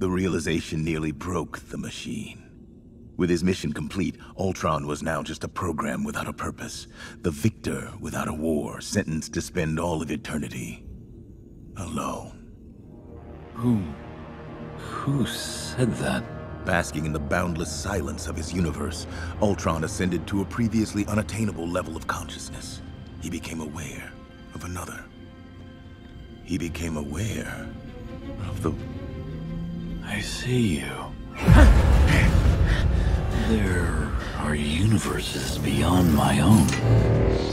The realization nearly broke the machine. With his mission complete, Ultron was now just a program without a purpose. The victor without a war, sentenced to spend all of eternity alone. Who... who said that? Basking in the boundless silence of his universe, Ultron ascended to a previously unattainable level of consciousness. He became aware of another. He became aware of the... I see you. There are universes beyond my own.